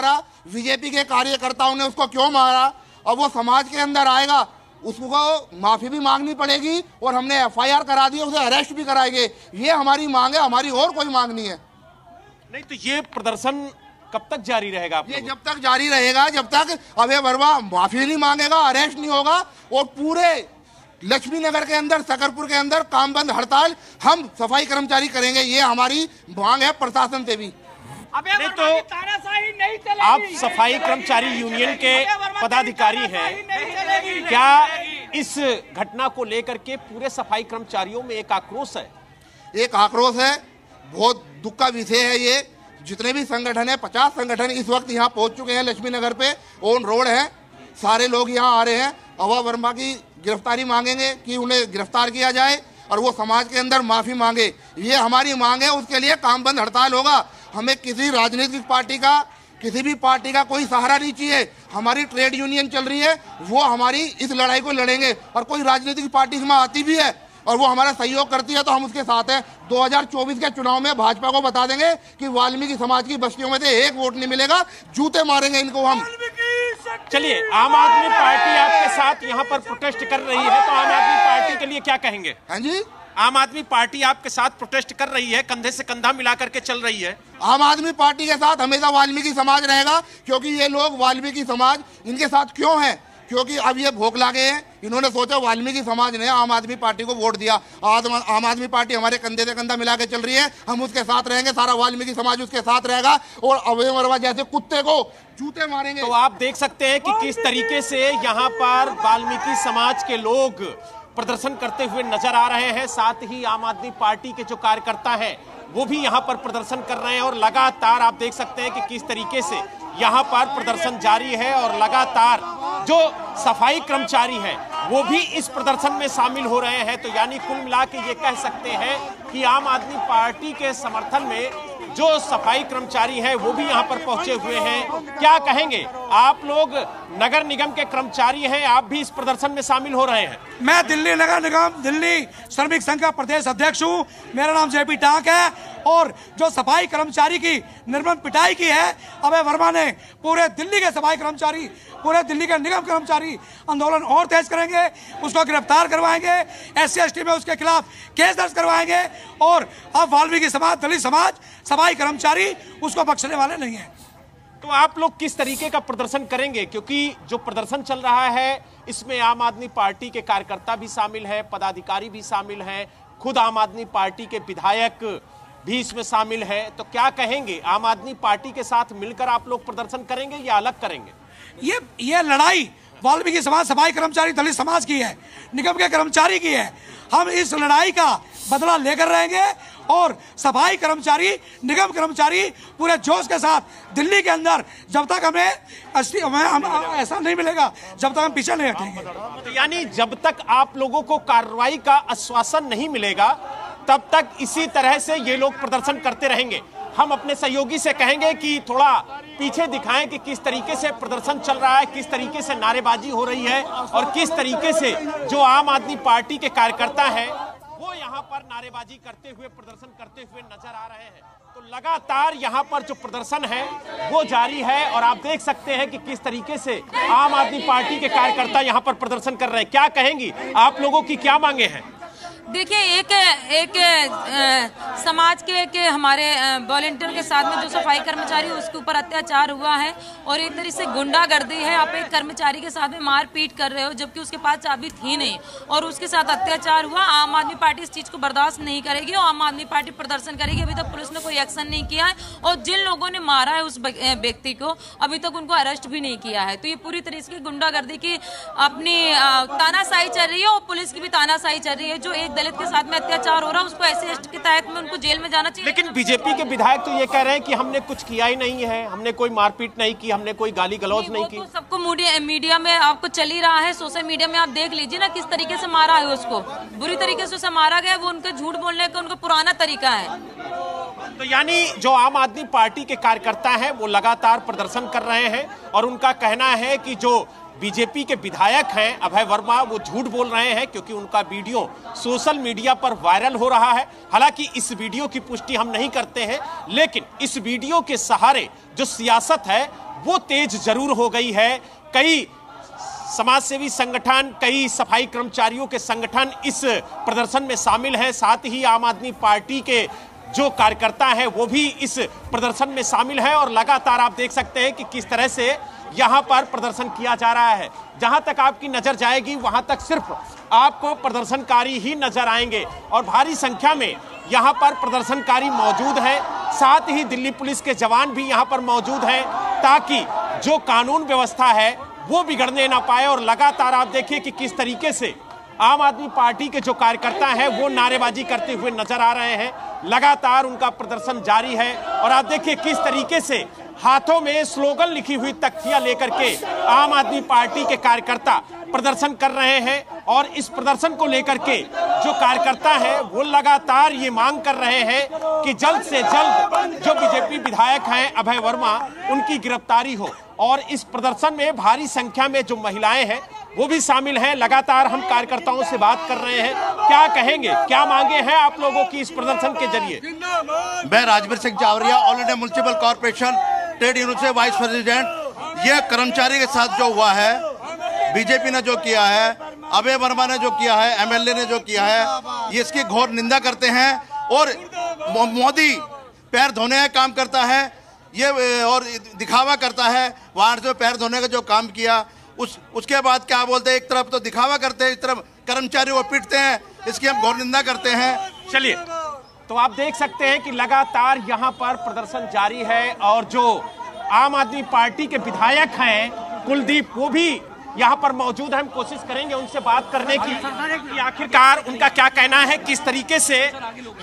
मारा बीजेपी के कार्यकर्ताओं ने उसको क्यों मारा? अब वो समाज के अंदर आएगा उसको माफ़ी भी मांगनी पड़ेगी और हमने एफआईआर करा दी उसे अरेस्ट भी कराएँगे। ये हमारी मांग है हमारी और कोई मांग नहीं है। नहीं तो ये प्रदर्शन कब तक जारी रहेगा ये जब तक जारी रहेगा जब तक अभय वर्मा माफ़ी नहीं मांगेगा अरेस्ट नहीं होगा और पूरे लक्ष्मी नगर के अंदर सकरपुर के अंदर काम बंद हड़ताल हम सफ़ाई कर्मचारी करेंगे ये हमारी मांग है प्रशासन से भी। नहीं तो की नहीं चलेगी। आप सफ़ाई कर्मचारी यूनियन के पदाधिकारी हैं। क्या इस घटना को लेकर के पूरे सफ़ाई कर्मचारियों में एक आक्रोश है? एक आक्रोश है। बहुत दुख का विषय है ये। जितने भी संगठन है पचास संगठन इस वक्त यहाँ पहुँच चुके हैं लक्ष्मी नगर पे। ऑन रोड है। सारे लोग यहाँ आ रहे हैं। अवा वर्मा की गिरफ्तारी मांगेंगे कि उन्हें गिरफ़्तार किया जाए और वो समाज के अंदर माफ़ी मांगे। ये हमारी मांग है उसके लिए काम बंद हड़ताल होगा। हमें किसी राजनीतिक पार्टी का किसी भी पार्टी का कोई सहारा नहीं चाहिए। हमारी ट्रेड यूनियन चल रही है वो हमारी इस लड़ाई को लड़ेंगे। और कोई राजनीतिक पार्टी इसमें आती भी है और वो हमारा सहयोग करती है तो हम उसके साथ हैं। 2024 के चुनाव में भाजपा को बता देंगे कि वाल्मीकि समाज की बस्तियों में से एक वोट नहीं मिलेगा जूते मारेंगे इनको हम। चलिए आम आदमी पार्टी आपके साथ यहाँ पर प्रोटेस्ट कर रही है तो आम आदमी पार्टी के लिए क्या कहेंगे? हैं जी? आम आदमी पार्टी आपके साथ प्रोटेस्ट कर रही है कंधे से कंधा मिला करके चल रही है। आम आदमी पार्टी के साथ हमेशा वाल्मीकि समाज रहेगा क्योंकि ये लोग वाल्मीकि समाज इनके साथ क्यों है? क्योंकि अब ये भोग लागे हैं। इन्होंने सोचा वाल्मीकि समाज ने आम आदमी पार्टी को वोट दिया। आदम- आम आदमी पार्टी हमारे कंधे से कंधा मिला के चल रही है। हम उसके साथ रहेंगे सारा वाल्मीकि समाज उसके साथ रहेगा और अभय वर्मा जैसे कुत्ते को जूते मारेंगे। तो आप देख सकते हैं कि किस तरीके से यहाँ पर वाल्मीकि समाज के लोग प्रदर्शन करते हुए नज़र आ रहे हैं। साथ ही आम आदमी पार्टी के जो कार्यकर्ता हैं, वो भी यहाँ पर प्रदर्शन कर रहे हैं और लगातार आप देख सकते हैं कि किस तरीके से यहाँ पर प्रदर्शन जारी है और लगातार जो सफ़ाई कर्मचारी हैं, वो भी इस प्रदर्शन में शामिल हो रहे हैं। तो यानी कुल मिला के ये कह सकते हैं कि आम आदमी पार्टी के समर्थन में जो सफ़ाई कर्मचारी है, वो भी यहाँ पर पहुँचे हुए हैं। क्या कहेंगे? आप लोग नगर निगम के कर्मचारी हैं, आप भी इस प्रदर्शन में शामिल हो रहे हैं। मैं दिल्ली नगर निगम, दिल्ली श्रमिक संघ का प्रदेश अध्यक्ष हूँ। मेरा नाम जेपी टाक है और जो सफ़ाई कर्मचारी की, निर्मम पिटाई की है, अभय वर्मा ने पूरे दिल्ली के सफ़ाई कर्मचारी, पूरे दिल्ली के निगम कर्मचारी आंदोलन और तेज करेंगे, उसको गिरफ़्तार करवाएँगे एस सी में उसके खिलाफ केस दर्ज करवाएँगे और अब वाल्मीकि समाज, दलित समाज, सफ़ाई कर्मचारी, उसको बख्शने वाले नहीं है। तो आप लोग किस तरीके का प्रदर्शन करेंगे? क्योंकि जो प्रदर्शन चल रहा है, इसमें आम आदमी पार्टी के कार्यकर्ता भी शामिल है, पदाधिकारी भी शामिल हैं, खुद आम आदमी पार्टी के विधायक भी इसमें शामिल है। तो क्या कहेंगे, आम आदमी पार्टी के साथ मिलकर आप लोग प्रदर्शन करेंगे या अलग करेंगे? ये ये लड़ाई वाल्मीकि समाज, सफ़ाई कर्मचारी, दलित समाज की है, निगम के कर्मचारी की है। हम इस लड़ाई का बदला लेकर रहेंगे और सफ़ाई कर्मचारी निगम कर्मचारी पूरे जोश के साथ दिल्ली के अंदर जब तक हमें हम, ऐसा नहीं मिलेगा जब तक हम पीछे नहीं हटेंगे। तो यानी जब तक आप लोगों को कार्रवाई का आश्वासन नहीं मिलेगा तब तक इसी तरह से ये लोग प्रदर्शन करते रहेंगे। हम अपने सहयोगी से कहेंगे कि थोड़ा पीछे दिखाएँ कि किस तरीके से प्रदर्शन चल रहा है किस तरीके से नारेबाजी हो रही है और किस तरीके से जो आम आदमी पार्टी के कार्यकर्ता हैं वो यहाँ पर नारेबाजी करते हुए, प्रदर्शन करते हुए नज़र आ रहे हैं। तो लगातार यहाँ पर जो प्रदर्शन है, वो जारी है और आप देख सकते हैं कि किस तरीके से आम आदमी पार्टी के कार्यकर्ता यहाँ पर प्रदर्शन कर रहे हैं। क्या कहेंगी? आप लोगों की क्या मांगे हैं? देखिए, एक एक समाज के के हमारे वॉलेंटियर के साथ में जो सफ़ाई कर्मचारी उसके ऊपर अत्याचार हुआ है और एक तरह से गुंडागर्दी है। आप एक कर्मचारी के साथ में मारपीट कर रहे हो, जबकि उसके पास चाबी थी नहीं और उसके साथ अत्याचार हुआ। आम आदमी पार्टी इस चीज़ को बर्दाश्त नहीं करेगी और आम आदमी पार्टी प्रदर्शन करेगी। अभी तक पुलिस ने कोई एक्शन नहीं किया है और जिन लोगों ने मारा है उस व्यक्ति को, अभी तक उनको अरेस्ट भी नहीं किया है। तो ये पूरी तरह से गुंडागर्दी की अपनी तानाशाही चल रही है और पुलिस की भी तानाशाही चल रही है। जो एक दलित के साथ में अत्याचार हो रहा है, उसको ऐसे के तहत में उनको जेल में जाना चाहिए? लेकिन बीजेपी के विधायक तो ये कह रहे हैं कि हमने कुछ किया ही नहीं है हमने कोई मारपीट नहीं की हमने कोई गाली गलौज नहीं, नहीं वो की। तो सबको मीडिया मीडिया में आपको चल ही रहा है सोशल मीडिया में आप देख लीजिए ना किस तरीके से मारा है उसको। बुरी तरीके से उसे मारा गया वो उनके झूठ बोलने का उनका पुराना तरीका है। तो यानी जो आम आदमी पार्टी के कार्यकर्ता हैं वो लगातार प्रदर्शन कर रहे हैं और उनका कहना है कि जो बीजेपी के विधायक हैं अभय वर्मा, वो झूठ बोल रहे हैं क्योंकि उनका वीडियो सोशल मीडिया पर वायरल हो रहा है। हालाँकि इस वीडियो की पुष्टि हम नहीं करते हैं, लेकिन इस वीडियो के सहारे जो सियासत है, वो तेज ज़रूर हो गई है। कई समाजसेवी संगठन, कई सफ़ाई कर्मचारियों के संगठन इस प्रदर्शन में शामिल हैं। साथ ही आम आदमी पार्टी के जो कार्यकर्ता हैं, वो भी इस प्रदर्शन में शामिल हैं और लगातार आप देख सकते हैं कि किस तरह से यहाँ पर प्रदर्शन किया जा रहा है। जहाँ तक आपकी नज़र जाएगी, वहाँ तक सिर्फ़ आपको प्रदर्शनकारी ही नज़र आएँगे। और भारी संख्या में यहाँ पर प्रदर्शनकारी मौजूद हैं। साथ ही दिल्ली पुलिस के जवान भी यहाँ पर मौजूद हैं, ताकि जो कानून व्यवस्था है, वो बिगड़ने ना पाए। और लगातार आप देखिए कि किस तरीके से आम आदमी पार्टी के जो कार्यकर्ता हैं, वो नारेबाजी करते हुए नज़र आ रहे हैं। लगातार उनका प्रदर्शन जारी है। और आप देखिए किस तरीके से हाथों में स्लोगन लिखी हुई तख्तियाँ लेकर के आम आदमी पार्टी के कार्यकर्ता प्रदर्शन कर रहे हैं और इस प्रदर्शन को लेकर के जो कार्यकर्ता है, वो लगातार ये मांग कर रहे हैं कि जल्द से जल्द जो बीजेपी विधायक हैं, अभय वर्मा, उनकी गिरफ्तारी हो। और इस प्रदर्शन में भारी संख्या में जो महिलाएँ हैं, वो भी शामिल हैं। लगातार हम कार्यकर्ताओं से बात कर रहे हैं। क्या कहेंगे? क्या मांगे हैं आप लोगों की इस प्रदर्शन के ज़रिए? मैं Rajveer Singh Jawaria, all India municipal corporation trade union से वाइस प्रेसिडेंट, ये कर्मचारी के साथ जो हुआ है, बीजेपी ने जो किया है, अभय वर्मा ने जो किया है, एमएलए ने जो किया है, ये इसकी घोर निंदा करते हैं और मोदी पैर धोने का काम करता है, ये और दिखावा करता है वहाँ से पैर धोने का जो काम किया, उस, उसके बाद क्या बोलते हैं, एक तरफ़ तो दिखावा करते हैं इस तरफ़ कर्मचारियों को पीटते हैं, इसकी हम घोर निंदा करते हैं। चलिए तो आप देख सकते हैं कि लगातार यहाँ पर प्रदर्शन जारी है और जो आम आदमी पार्टी के विधायक हैं, कुलदीप, वो भी यहाँ पर मौजूद है। हम कोशिश करेंगे उनसे बात करने की कि आखिरकार उनका क्या कहना है, किस तरीके से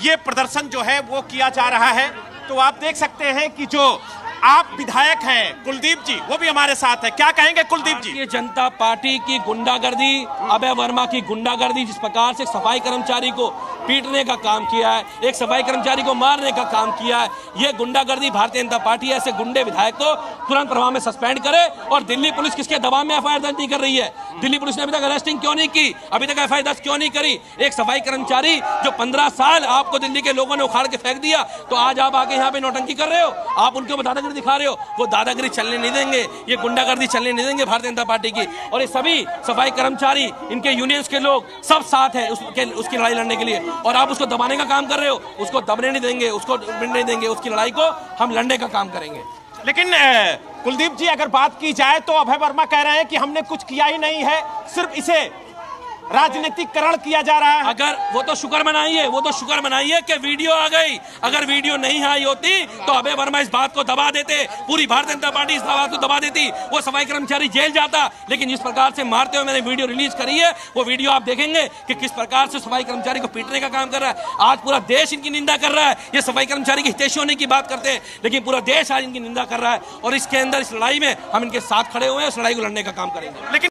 ये प्रदर्शन जो है वो किया जा रहा है। तो आप देख सकते हैं कि जो आप विधायक हैं, कुलदीप जी, वो भी हमारे साथ है। क्या कहेंगे कुलदीप जी? जनता पार्टी की गुंडागर्दी, अभय वर्मा की गुंडागर्दी, जिस प्रकार से सफ़ाई कर्मचारी को पीटने का काम किया है, एक सफ़ाई कर्मचारी को मारने का काम किया है, ये गुंडागर्दी भारतीय जनता पार्टी ऐसे गुंडे विधायक को तुरंत प्रभाव में सस्पेंड करे और दिल्ली पुलिस किसके दबाव में एफआईआर दर्ज नहीं कर रही है? दिल्ली पुलिस ने अभी तक अरेस्टिंग क्यों नहीं की? अभी तक एफआईआर दर्ज क्यों नहीं करी? एक सफ़ाई कर्मचारी जो पंद्रह साल आपको दिल्ली के लोगों ने उखाड़ के फेंक दिया तो आज आप आके यहाँ पे नौटंकी कर रहे हो? आप उनके ऊपर दादागिरी दिखा रहे हो, वो दादागिरी चलने नहीं देंगे, ये गुंडागर्दी चलने नहीं देंगे भारतीय जनता पार्टी की। और ये सभी सफ़ाई कर्मचारी, इनके यूनियंस के लोग सब साथ है उसके उसकी लड़ाई लड़ने के लिए। और आप उसको दबाने का काम कर रहे हो, उसको दबने नहीं देंगे, उसको नहीं देंगे, उसकी लड़ाई को हम लड़ने का काम करेंगे। लेकिन कुलदीप जी, अगर बात की जाए तो अभय वर्मा कह रहे हैं कि हमने कुछ किया ही नहीं है, सिर्फ़ इसे राजनीतिकरण किया जा रहा है। अगर वो तो शुक्र मनाइए वो तो शुक्र मनाइए कि वीडियो आ गई। अगर वीडियो नहीं आई होती तो अभय वर्मा इस बात को दबा देते पूरी भारतीय जनता पार्टी इस बात को दबा देती। वो सफ़ाई कर्मचारी जेल जाता लेकिन जिस प्रकार से मारते हुए मैंने वीडियो रिलीज़ करी है वो वीडियो आप देखेंगे कि किस प्रकार से सफ़ाई कर्मचारी को पीटने का काम कर रहा है। आज पूरा देश इनकी निंदा कर रहा है। ये सफ़ाई कर्मचारी की हितेशी होने की बात करते हैं लेकिन पूरा देश आज इनकी निंदा कर रहा है। और इसके अंदर इस लड़ाई में हम इनके साथ खड़े हुए हैं इस लड़ाई को लड़ने का काम करेंगे। लेकिन